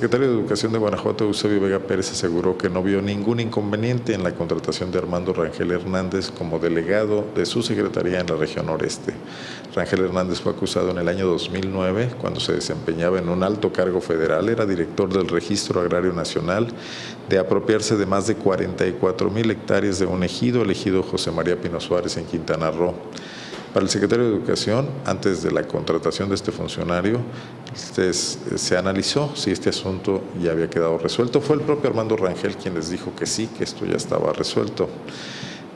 secretario de Educación de Guanajuato, Eusebio Vega Pérez, aseguró que no vio ningún inconveniente en la contratación de Armando Rangel Hernández como delegado de su secretaría en la región noreste. Rangel Hernández fue acusado en el año 2009, cuando se desempeñaba en un alto cargo federal, era director del Registro Agrario Nacional, de apropiarse de más de 44 mil hectáreas de un ejido, el ejido José María Pino Suárez en Quintana Roo. Para el secretario de Educación, antes de la contratación de este funcionario, este se analizó si este asunto ya había quedado resuelto. Fue el propio Armando Rangel quien les dijo que sí, que esto ya estaba resuelto.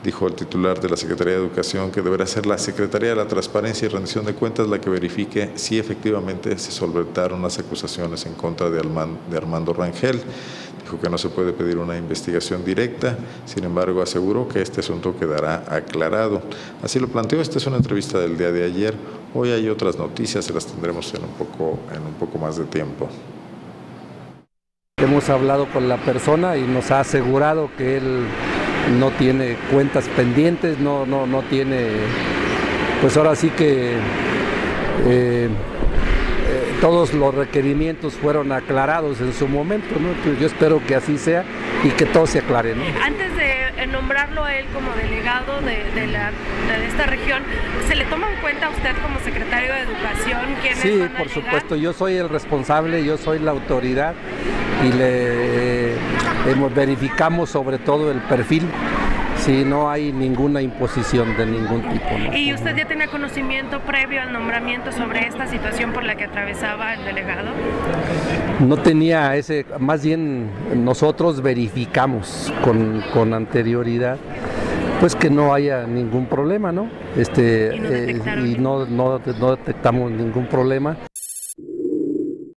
Dijo el titular de la Secretaría de Educación que deberá ser la Secretaría de la Transparencia y Rendición de Cuentas la que verifique si efectivamente se solventaron las acusaciones en contra de Armando Rangel. Dijo que no se puede pedir una investigación directa, sin embargo aseguró que este asunto quedará aclarado. Así lo planteó, esta es una entrevista del día de ayer. Hoy hay otras noticias, se las tendremos en un poco, en un poco más de tiempo. Hemos hablado con la persona y nos ha asegurado que él no tiene cuentas pendientes, no, no, no tiene, pues ahora sí que eh, todos los requerimientos fueron aclarados en su momento, ¿no? yo espero que así sea y que todo se aclare. ¿no? Antes de nombrarlo a él como delegado de, de, esta región, ¿se le toma en cuenta a usted como secretario de Educación? Sí, por supuesto, yo soy el responsable, yo soy la autoridad y le verificamos sobre todo el perfil si no hay ninguna imposición de ningún tipo. ¿Y usted ya tenía conocimiento previo al nombramiento sobre esta situación por la que atravesaba el delegado? No tenía ese, más bien nosotros verificamos con, con anterioridad pues que no haya ningún problema, ¿no? Este, y no, eh, y no, no, no detectamos ningún problema.